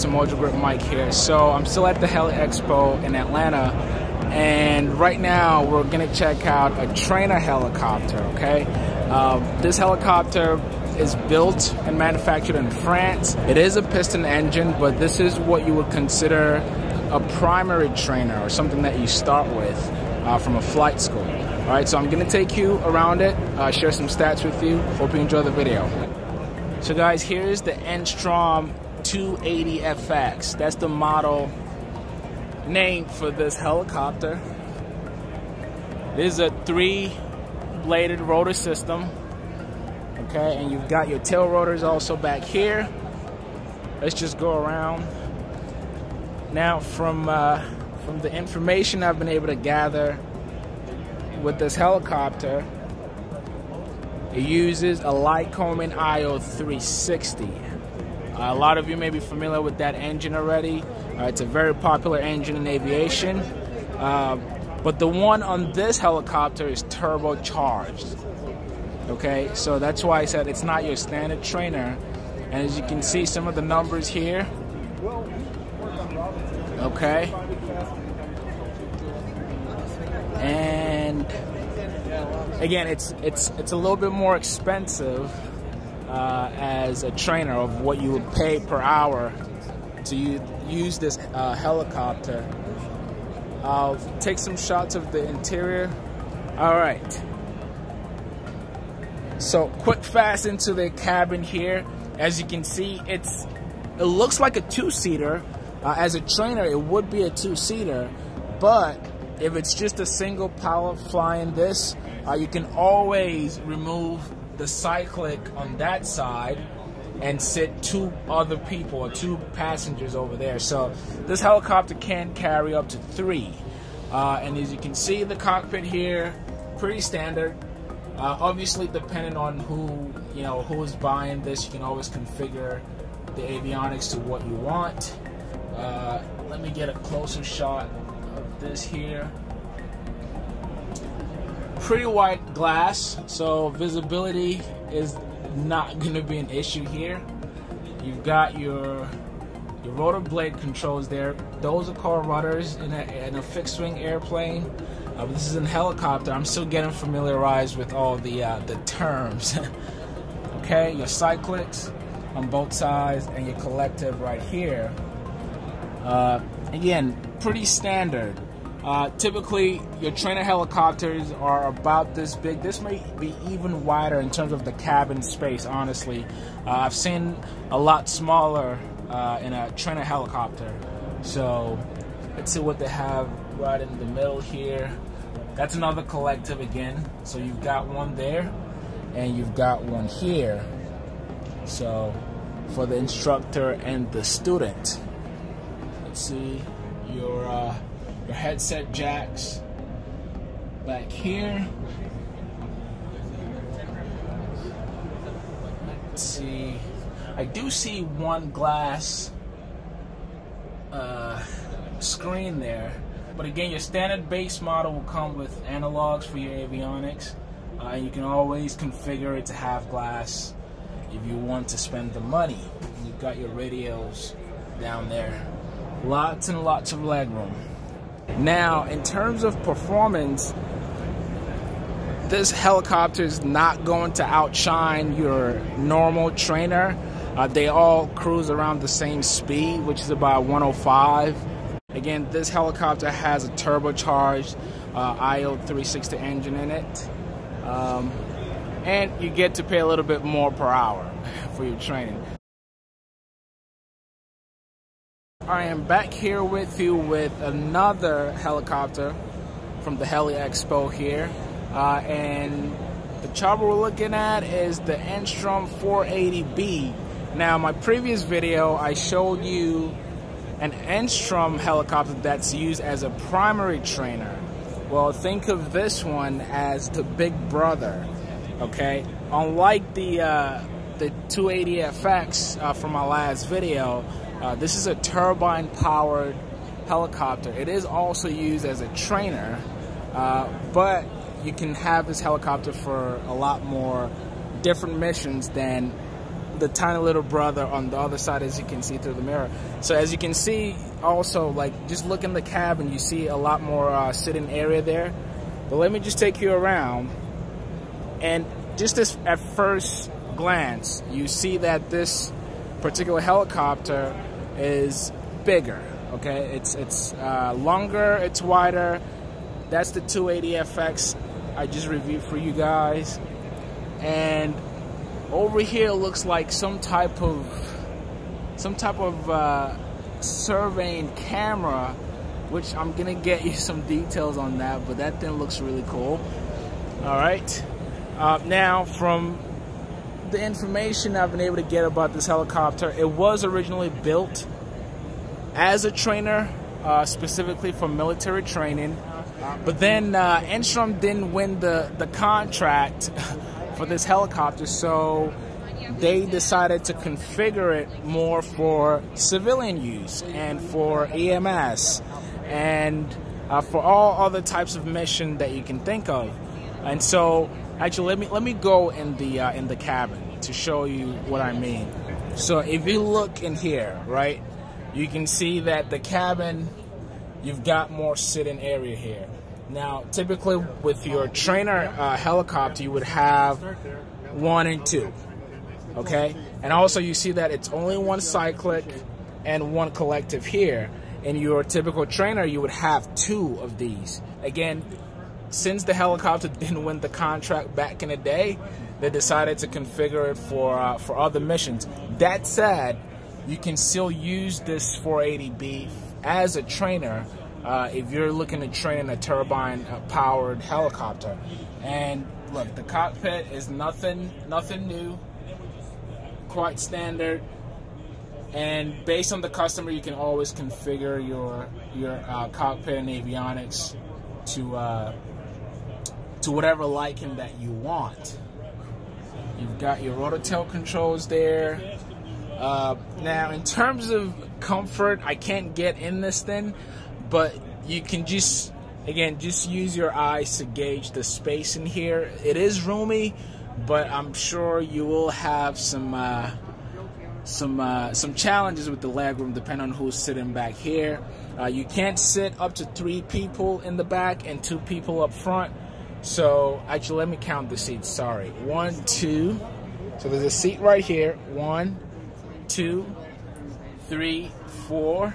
to Mojo Grip Mike here. So I'm still at the Heli Expo in Atlanta, and right now we're gonna check out a trainer helicopter. Okay, uh, this helicopter is built and manufactured in France. It is a piston engine, but this is what you would consider a primary trainer or something that you start with uh, from a flight school. All right, so I'm gonna take you around it, uh, share some stats with you. Hope you enjoy the video. So guys, here's the Enstrom 280FX. That's the model name for this helicopter. This is a three-bladed rotor system. Okay, and you've got your tail rotors also back here. Let's just go around. Now, from uh, from the information I've been able to gather with this helicopter, it uses a Lycoming IO 360. Uh, a lot of you may be familiar with that engine already. Uh, it's a very popular engine in aviation. Uh, but the one on this helicopter is turbocharged. Okay, so that's why I said it's not your standard trainer. And as you can see, some of the numbers here. Okay. And again, it's it's it's a little bit more expensive uh, as a trainer of what you would pay per hour to use this uh, helicopter. I'll take some shots of the interior. All right. So quick fast into the cabin here. As you can see, it's it looks like a two-seater. Uh, as a trainer, it would be a two-seater, but if it's just a single pilot flying this, uh, you can always remove the cyclic on that side and sit two other people or two passengers over there. So this helicopter can carry up to three. Uh, and as you can see, the cockpit here, pretty standard. Uh, obviously, depending on who you know who is buying this, you can always configure the avionics to what you want. Uh, let me get a closer shot of this here. Pretty white glass, so visibility is not going to be an issue here. You've got your your rotor blade controls there. Those are called rudders in a, in a fixed wing airplane. Uh, this is a helicopter. I'm still getting familiarized with all the uh, the terms. okay, your cyclics on both sides and your collective right here. Uh, again, pretty standard. Uh, typically, your trainer helicopters are about this big. This may be even wider in terms of the cabin space, honestly. Uh, I've seen a lot smaller uh, in a trainer helicopter. So, let's see what they have right in the middle here. That's another collective again. So, you've got one there, and you've got one here. So, for the instructor and the student. Let's see your your headset jacks back here. Let's see. I do see one glass uh, screen there, but again, your standard base model will come with analogs for your avionics. Uh, you can always configure it to have glass if you want to spend the money. You've got your radios down there. Lots and lots of legroom. Now, in terms of performance, this helicopter is not going to outshine your normal trainer. Uh, they all cruise around the same speed, which is about 105. Again, this helicopter has a turbocharged uh, IO 360 engine in it. Um, and you get to pay a little bit more per hour for your training. I am back here with you with another helicopter from the Heli Expo here. Uh, and the chopper we're looking at is the Enstrom 480B. Now, my previous video, I showed you an Enstrom helicopter that's used as a primary trainer. Well, think of this one as the big brother, okay? Unlike the, uh, the 280FX uh, from my last video, uh, this is a turbine powered helicopter. It is also used as a trainer, uh, but you can have this helicopter for a lot more different missions than the tiny little brother on the other side as you can see through the mirror. So as you can see also like just look in the cabin you see a lot more uh, sitting area there. But let me just take you around and just at first glance you see that this particular helicopter is bigger okay? It's it's uh, longer it's wider. That's the 280FX I just reviewed for you guys. And over here looks like some type of some type of uh, surveying camera which I'm gonna get you some details on that but that thing looks really cool. All right. Uh, now from the information I've been able to get about this helicopter it was originally built as a trainer uh, specifically for military training but then uh, Enstrom didn't win the, the contract for this helicopter, so they decided to configure it more for civilian use and for EMS and uh, for all other types of mission that you can think of. And so, actually, let me let me go in the uh, in the cabin to show you what I mean. So, if you look in here, right, you can see that the cabin, you've got more sitting area here. Now, typically with your trainer uh, helicopter, you would have one and two. Okay? And also you see that it's only one cyclic and one collective here. In your typical trainer, you would have two of these. Again, since the helicopter didn't win the contract back in the day, they decided to configure it for uh, for other missions. That said, you can still use this 480B as a trainer uh, if you're looking to train a turbine uh, powered helicopter. And look, the cockpit is nothing, nothing new, quite standard. And based on the customer, you can always configure your your uh, cockpit and avionics to uh, to whatever liking that you want. You've got your rototail controls there. Uh, now, in terms of comfort, I can't get in this thing, but you can just again just use your eyes to gauge the space in here it is roomy but i'm sure you will have some uh, some uh, some challenges with the legroom depending on who's sitting back here uh, you can't sit up to three people in the back and two people up front so actually let me count the seats sorry one two so there's a seat right here one two three four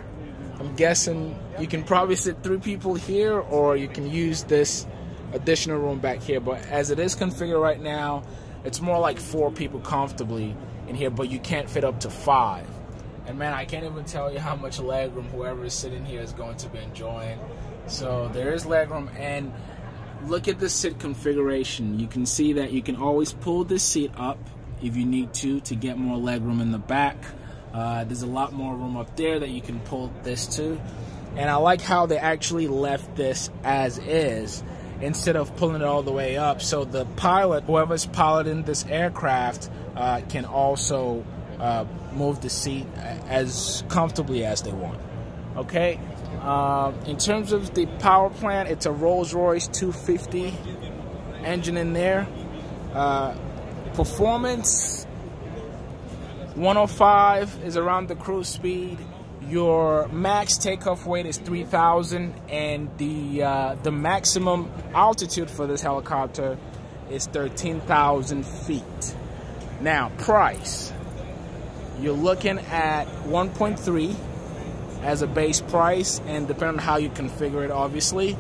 I'm guessing you can probably sit three people here or you can use this additional room back here. But as it is configured right now, it's more like four people comfortably in here, but you can't fit up to five. And man, I can't even tell you how much legroom whoever is sitting here is going to be enjoying. So there is legroom and look at the seat configuration. You can see that you can always pull this seat up if you need to to get more legroom in the back. Uh, there's a lot more room up there that you can pull this to. And I like how they actually left this as is instead of pulling it all the way up. So the pilot, whoever's piloting this aircraft, uh, can also uh, move the seat as comfortably as they want. Okay. Uh, in terms of the power plant, it's a Rolls-Royce 250 engine in there. Uh, performance 105 is around the cruise speed. Your max takeoff weight is 3,000, and the uh, the maximum altitude for this helicopter is 13,000 feet. Now, price. You're looking at 1.3 as a base price, and depending on how you configure it, obviously,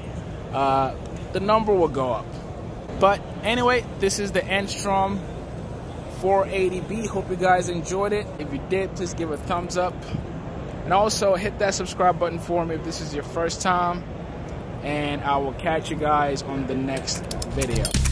uh, the number will go up. But anyway, this is the Enstrom 480B. Hope you guys enjoyed it. If you did, please give a thumbs up. And also hit that subscribe button for me if this is your first time. And I will catch you guys on the next video.